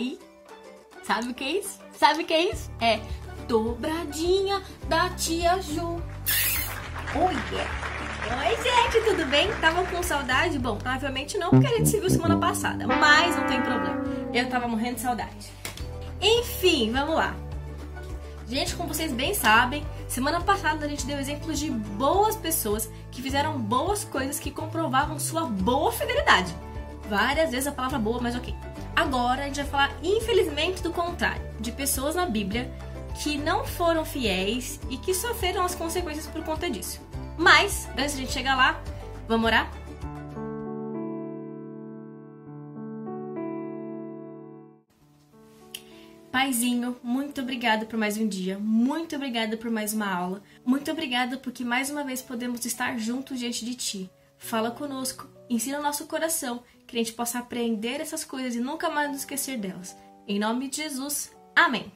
aí. Sabe o que é isso? Sabe o que é isso? É dobradinha da tia Ju. Oh yeah! Oi, gente, tudo bem? Tava com saudade? Bom, provavelmente não, porque a gente se viu semana passada, mas não tem problema. Eu tava morrendo de saudade. Enfim, vamos lá. Gente, como vocês bem sabem, semana passada a gente deu exemplos de boas pessoas que fizeram boas coisas que comprovavam sua boa fidelidade. Várias vezes a palavra boa, mas ok. Agora a gente vai falar, infelizmente, do contrário, de pessoas na Bíblia que não foram fiéis e que sofreram as consequências por conta disso. Mas, antes de a gente chegar lá, vamos orar? Paizinho, muito obrigado por mais um dia, muito obrigada por mais uma aula, muito obrigada porque mais uma vez podemos estar juntos diante de Ti. Fala conosco, ensina o nosso coração, que a gente possa aprender essas coisas e nunca mais nos esquecer delas. Em nome de Jesus, amém.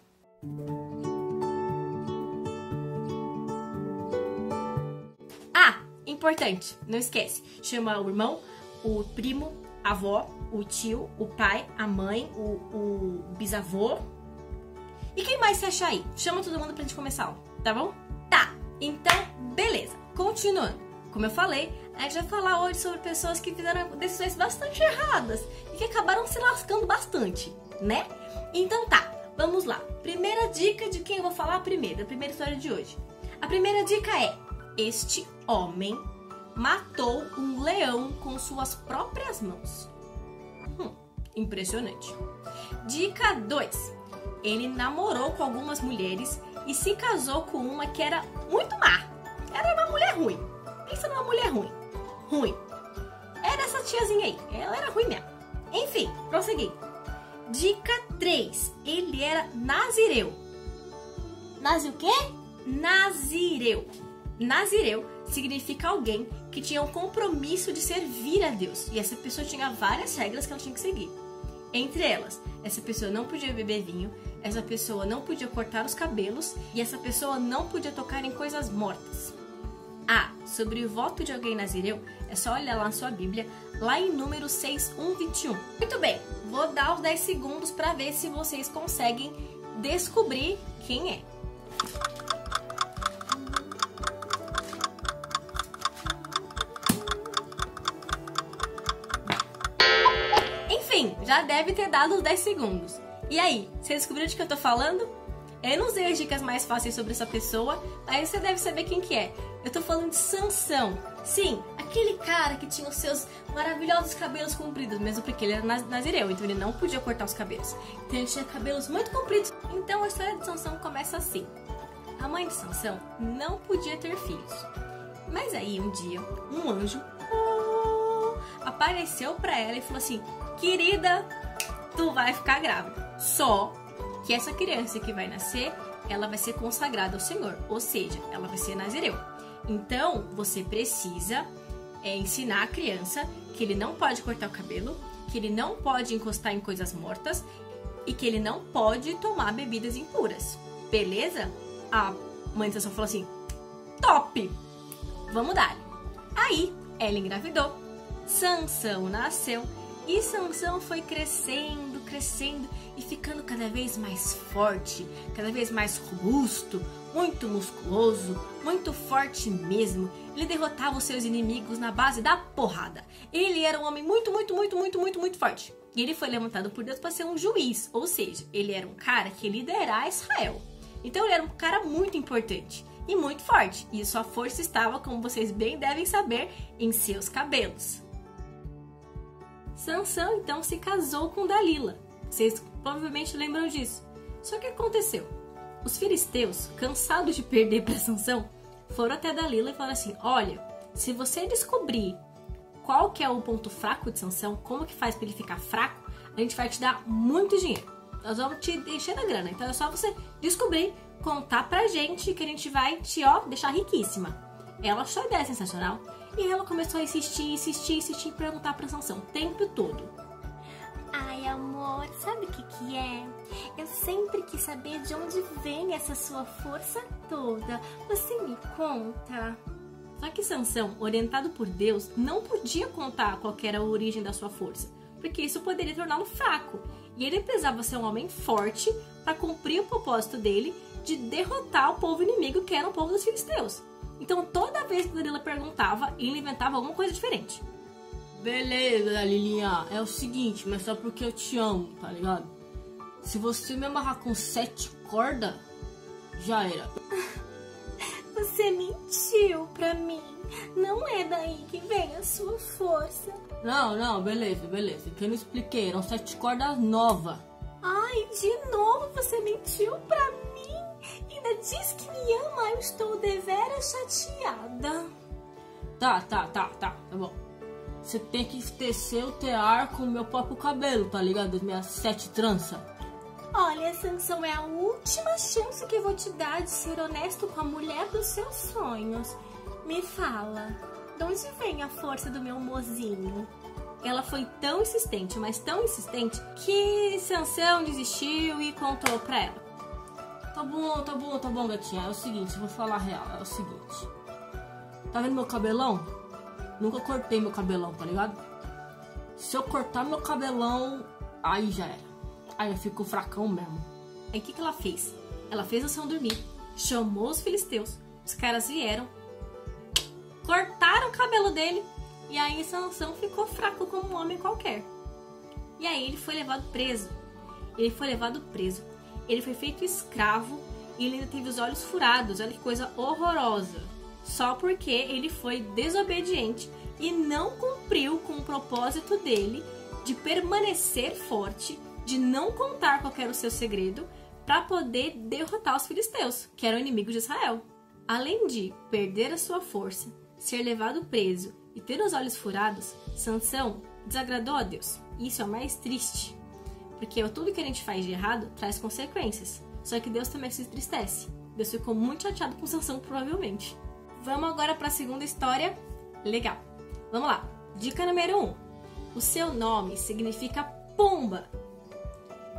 importante, não esquece. Chama o irmão, o primo, a avó, o tio, o pai, a mãe, o, o bisavô. E quem mais você achar aí? Chama todo mundo pra gente começar, ó, tá bom? Tá, então, beleza. Continuando. Como eu falei, a gente vai falar hoje sobre pessoas que fizeram decisões bastante erradas e que acabaram se lascando bastante, né? Então tá, vamos lá. Primeira dica de quem eu vou falar primeiro, a primeira história de hoje. A primeira dica é: este homem matou um leão com suas próprias mãos. Hum, impressionante. Dica 2. Ele namorou com algumas mulheres e se casou com uma que era muito má. Era uma mulher ruim. Pensa numa mulher ruim. Ruim. Era essa tiazinha aí. Ela era ruim mesmo. Enfim, prossegui. Dica 3. Ele era nazireu. Nazi o quê? Nazireu. Nazireu significa alguém que tinha um compromisso de servir a Deus. E essa pessoa tinha várias regras que ela tinha que seguir. Entre elas, essa pessoa não podia beber vinho, essa pessoa não podia cortar os cabelos e essa pessoa não podia tocar em coisas mortas. Sobre o voto de alguém nazireu, é só olhar lá na sua Bíblia, lá em número 6, 1, 21. Muito bem, vou dar os 10 segundos para ver se vocês conseguem descobrir quem é. já deve ter dado os 10 segundos. E aí, você descobriu de que eu tô falando? Eu não usei as dicas mais fáceis sobre essa pessoa, mas você deve saber quem que é. Eu tô falando de Sansão. Sim, aquele cara que tinha os seus maravilhosos cabelos compridos, mesmo porque ele era nazireu, então ele não podia cortar os cabelos. Então ele tinha cabelos muito compridos. Então a história de Sansão começa assim. A mãe de Sansão não podia ter filhos. Mas aí um dia, um anjo oh, apareceu para ela e falou assim: querida, tu vai ficar grávida. Só que essa criança que vai nascer, ela vai ser consagrada ao Senhor, ou seja, ela vai ser nazireu. Então, você precisa é, ensinar a criança que ele não pode cortar o cabelo, que ele não pode encostar em coisas mortas e que ele não pode tomar bebidas impuras. Beleza? A mãe de falou assim: top! Vamos dar. Aí, ela engravidou. Sansão nasceu e Sansão foi crescendo, crescendo e ficando cada vez mais forte, cada vez mais robusto, muito musculoso, muito forte mesmo. Ele derrotava os seus inimigos na base da porrada. Ele era um homem muito, muito, muito, muito, muito, muito forte. E ele foi levantado por Deus para ser um juiz, ou seja, ele era um cara que liderava Israel. Então ele era um cara muito importante e muito forte, e sua força estava, como vocês bem devem saber, em seus cabelos. Sansão então se casou com Dalila. Vocês provavelmente lembram disso. Só que aconteceu? Os filisteus, cansados de perder para Sansão, foram até Dalila e falaram assim: "Olha, se você descobrir qual que é o ponto fraco de Sansão, como que faz para ele ficar fraco, a gente vai te dar muito dinheiro. Nós vamos te encher da grana. Então é só você descobrir, contar pra gente que a gente vai te, ó, deixar riquíssima." Ela achou a ideia sensacional e ela começou a insistir, insistir, insistir, perguntar pra Sansão o tempo todo. Ai, amor, sabe o que que é? Eu sempre quis saber de onde vem essa sua força toda. Você me conta? Só que Sansão, orientado por Deus, não podia contar qual era a origem da sua força, porque isso poderia torná-lo fraco. E ele precisava ser um homem forte para cumprir o propósito dele de derrotar o povo inimigo, que era o povo dos filisteus. Então, toda vez que Dalila perguntava, ele inventava alguma coisa diferente. Beleza, Lilinha, é o seguinte, mas só porque eu te amo, tá ligado? Se você me amarrar com sete cordas, já era. Você mentiu pra mim. Não é daí que vem a sua força. Não, não, beleza, beleza. Que eu não expliquei, eram sete cordas novas. Ai, de novo você mentiu pra mim? Ainda diz que me ama, eu estou deveras chateada. Tá, tá, tá, tá, tá bom. Você tem que tecer o tear com o meu próprio cabelo, tá ligado? As minhas sete tranças. Olha, Sansão, é a última chance que eu vou te dar de ser honesto com a mulher dos seus sonhos. Me fala, de onde vem a força do meu mozinho? Ela foi tão insistente, mas tão insistente, que Sansão desistiu e contou pra ela. Tá bom, tá bom, tá bom, gatinha. É o seguinte, vou falar real. É o seguinte. Tá vendo meu cabelão? Nunca cortei meu cabelão, tá ligado? Se eu cortar meu cabelão, aí já era. Aí eu fico fracão mesmo. Aí o que, que ela fez? Ela fez o Sansão dormir, chamou os filisteus, os caras vieram, cortaram o cabelo dele e aí Sansão ficou fraco como um homem qualquer. E aí ele foi levado preso. Ele foi levado preso. Ele foi feito escravo e ele ainda teve os olhos furados. Olha que coisa horrorosa. Só porque ele foi desobediente e não cumpriu com o propósito dele de permanecer forte, de não contar qual era o seu segredo, para poder derrotar os filisteus, que eram inimigos de Israel. Além de perder a sua força, ser levado preso e ter os olhos furados, Sansão desagradou a Deus. Isso é o mais triste, porque tudo que a gente faz de errado traz consequências. Só que Deus também se entristece. Deus ficou muito chateado com Sansão, provavelmente. Vamos agora para a segunda história. Legal. Vamos lá. Dica número 1. Um. O seu nome significa pomba.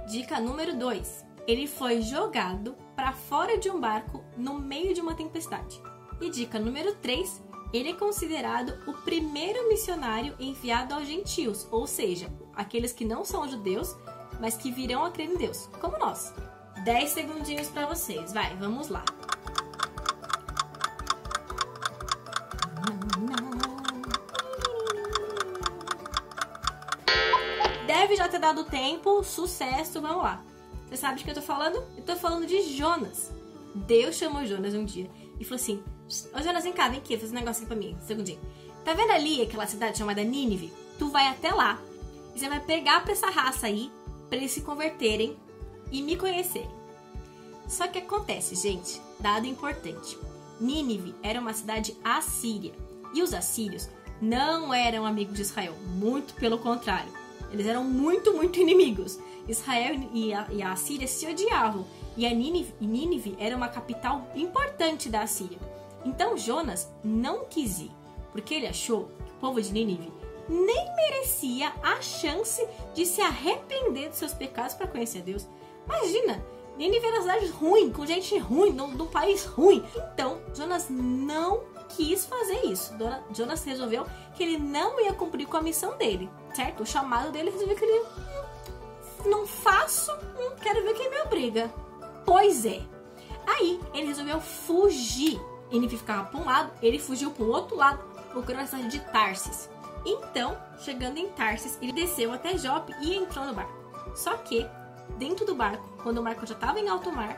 Dica número 2. Ele foi jogado para fora de um barco no meio de uma tempestade. E dica número 3. Ele é considerado o primeiro missionário enviado aos gentios, ou seja, aqueles que não são judeus, mas que virão a crer em Deus, como nós. 10 segundinhos para vocês. Vai, vamos lá. Já ter dado tempo, sucesso, vamos lá. Você sabe de que eu tô falando? Eu tô falando de Jonas. Deus chamou Jonas um dia e falou assim: Ô Jonas, vem cá, vem aqui, faz um negocinho pra mim, um segundinho. Tá vendo ali aquela cidade chamada Nínive? Tu vai até lá e você vai pegar pra essa raça aí, pra eles se converterem e me conhecerem. Só que acontece, gente, dado importante. Nínive era uma cidade assíria e os assírios não eram amigos de Israel, muito pelo contrário. Eles eram muito, muito inimigos. Israel e a, e a Assíria se odiavam e a Nínive, Nínive era uma capital importante da Assíria. Então Jonas não quis ir, porque ele achou que o povo de Nínive nem merecia a chance de se arrepender dos seus pecados para conhecer Deus. Imagina, Uma cidade ruim, com gente ruim, num, num país ruim. Então, Jonas não quis fazer isso. Jonas resolveu que ele não ia cumprir com a missão dele, certo? O chamado dele resolveu que ele hum, não faço, hum, quero ver quem me obriga. Pois é. Aí ele resolveu fugir. Ele ficava para um lado, ele fugiu para o outro lado, procurando a cidade de Tarsis. Então, chegando em Tarsis, ele desceu até Jope e entrou no barco. Só que, dentro do barco, quando o barco já estava em alto mar,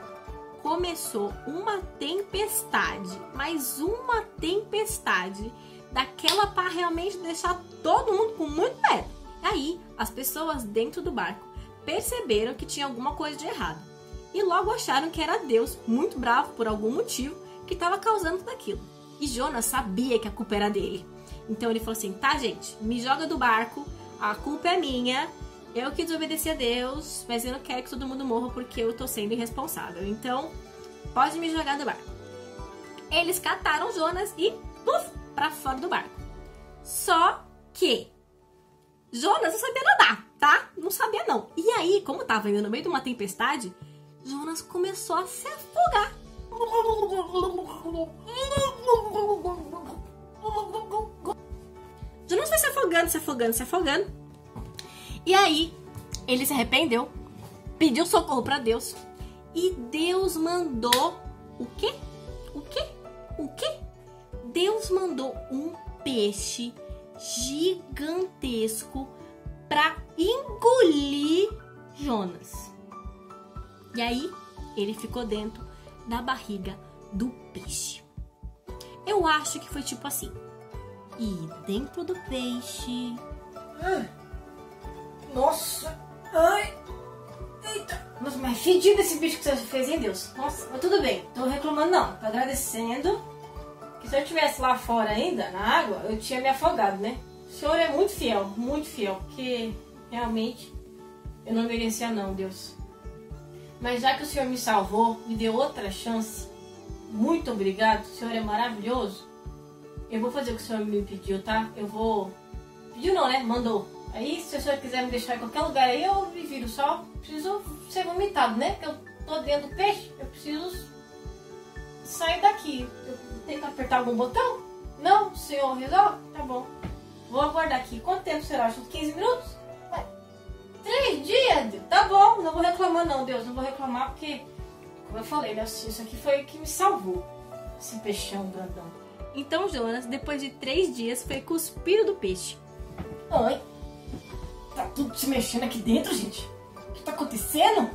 começou uma tempestade, mais uma tempestade, daquela para realmente deixar todo mundo com muito medo. Aí, as pessoas dentro do barco perceberam que tinha alguma coisa de errado e logo acharam que era Deus, muito bravo por algum motivo, que estava causando tudo aquilo. E Jonas sabia que a culpa era dele. Então ele falou assim: tá, gente, me joga do barco, a culpa é minha, eu que desobedeci a Deus, mas eu não quero que todo mundo morra porque eu tô sendo irresponsável. Então, pode me jogar do barco. Eles cataram Jonas e, puf, pra fora do barco. Só que Jonas não sabia nadar, tá? Não sabia não. E aí, como tava indo no meio de uma tempestade, Jonas começou a se afogar. Jonas foi se afogando, se afogando, se afogando. E aí, Ele se arrependeu, pediu socorro para Deus e Deus mandou o quê? O quê? O quê? Deus mandou um peixe gigantesco para engolir Jonas. E aí ele ficou dentro da barriga do peixe. Eu acho que foi tipo assim. E dentro do peixe. Ah, nossa! Ai! Eita! Nossa, mas fedido esse bicho que você fez, hein, Deus? Nossa, mas tudo bem, tô reclamando não, tô agradecendo. Que se eu estivesse lá fora ainda, na água, eu tinha me afogado, né? O senhor é muito fiel, muito fiel, porque realmente eu não merecia não, Deus. Mas já que o senhor me salvou, me deu outra chance, muito obrigado, o senhor é maravilhoso. Eu vou fazer o que o senhor me pediu, tá? Eu vou. Pediu não, né? Mandou. Aí, se o senhor quiser me deixar em qualquer lugar aí, eu me viro só. Preciso ser vomitado, né? Porque eu tô dentro do peixe, eu preciso sair daqui. Eu tenho que apertar algum botão? Não? O senhor resolve? Tá bom. Vou aguardar aqui. Quanto tempo será? Acho 15 minutos? Ué, três dias? Tá bom, não vou reclamar não, Deus. Não vou reclamar porque, como eu falei, né? Isso aqui foi o que me salvou. Esse peixão grandão. Então Jonas, depois de três dias, foi cuspido do peixe. Oi. Tudo se mexendo aqui dentro, gente. O que tá acontecendo?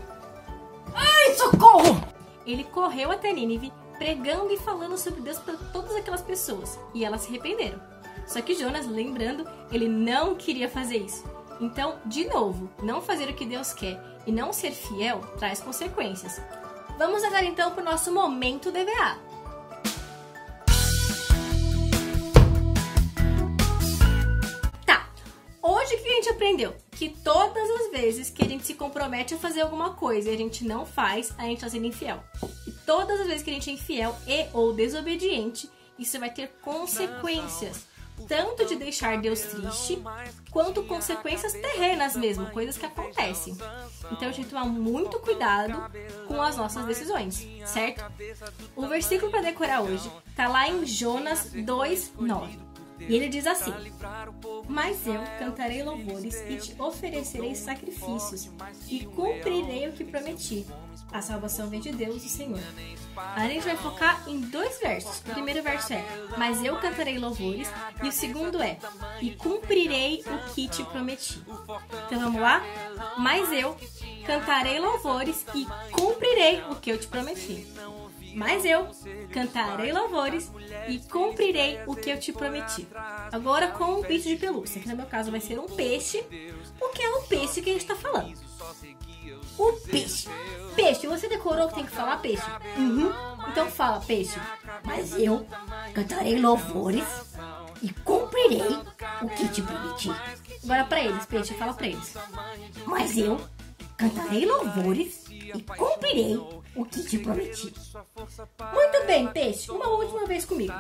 Ai, socorro! Ele correu até Nínive, pregando e falando sobre Deus para todas aquelas pessoas, e elas se arrependeram. Só que Jonas, lembrando, ele não queria fazer isso. Então, de novo, não fazer o que Deus quer e não ser fiel traz consequências. Vamos agora então para o nosso momento DVA. Tá, hoje o que a gente aprendeu? Que todas as vezes que a gente se compromete a fazer alguma coisa e a gente não faz, a gente está sendo infiel. E todas as vezes que a gente é infiel e ou desobediente, isso vai ter consequências tanto de deixar Deus triste, quanto consequências terrenas mesmo, coisas que acontecem. Então a gente toma muito cuidado com as nossas decisões, certo? O versículo para decorar hoje tá lá em Jonas 2:9. E ele diz assim: Mas eu cantarei louvores e te oferecerei sacrifícios, e cumprirei o que prometi. A salvação vem de Deus, o Senhor. A gente vai focar em dois versos. O primeiro verso é: Mas eu cantarei louvores. E o segundo é: E cumprirei o que te prometi. Então vamos lá? Mas eu cantarei louvores e cumprirei o que eu te prometi. Mas eu cantarei louvores e cumprirei o que eu te prometi. Agora com um bicho de pelúcia, que no meu caso vai ser um peixe, porque é o peixe que a gente está falando. O peixe. Peixe, você decorou que tem que falar peixe? Uhum. Então fala, peixe. Mas eu cantarei louvores e cumprirei o que te prometi. Agora pra eles, peixe, fala pra eles. Mas eu cantarei louvores e cumprirei o que te prometi. Muito bem, peixe, uma última vez comigo.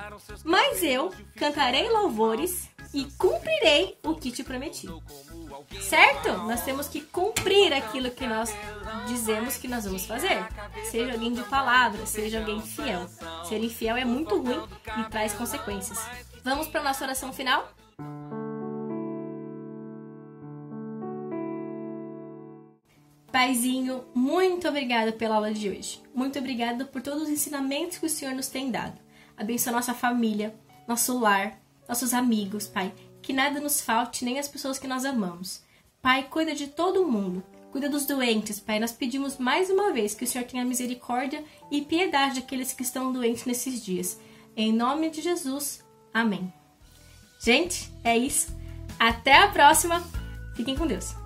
Mas eu cantarei louvores e cumprirei o que te prometi. Certo? Nós temos que cumprir aquilo que nós dizemos que nós vamos fazer. Seja alguém de palavra, seja alguém fiel. Ser infiel é muito ruim e traz consequências. Vamos para nossa oração final? Paizinho, muito obrigada pela aula de hoje. Muito obrigada por todos os ensinamentos que o Senhor nos tem dado. Abençoa nossa família, nosso lar, nossos amigos, Pai. Que nada nos falte, nem as pessoas que nós amamos. Pai, cuida de todo mundo. Cuida dos doentes, Pai. Nós pedimos mais uma vez que o Senhor tenha misericórdia e piedade daqueles que estão doentes nesses dias. Em nome de Jesus. Amém. Gente, é isso. Até a próxima. Fiquem com Deus.